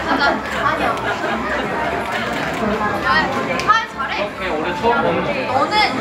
하자. 아니야. 아, 잘해. 오케이, 올해 처음 보는 너는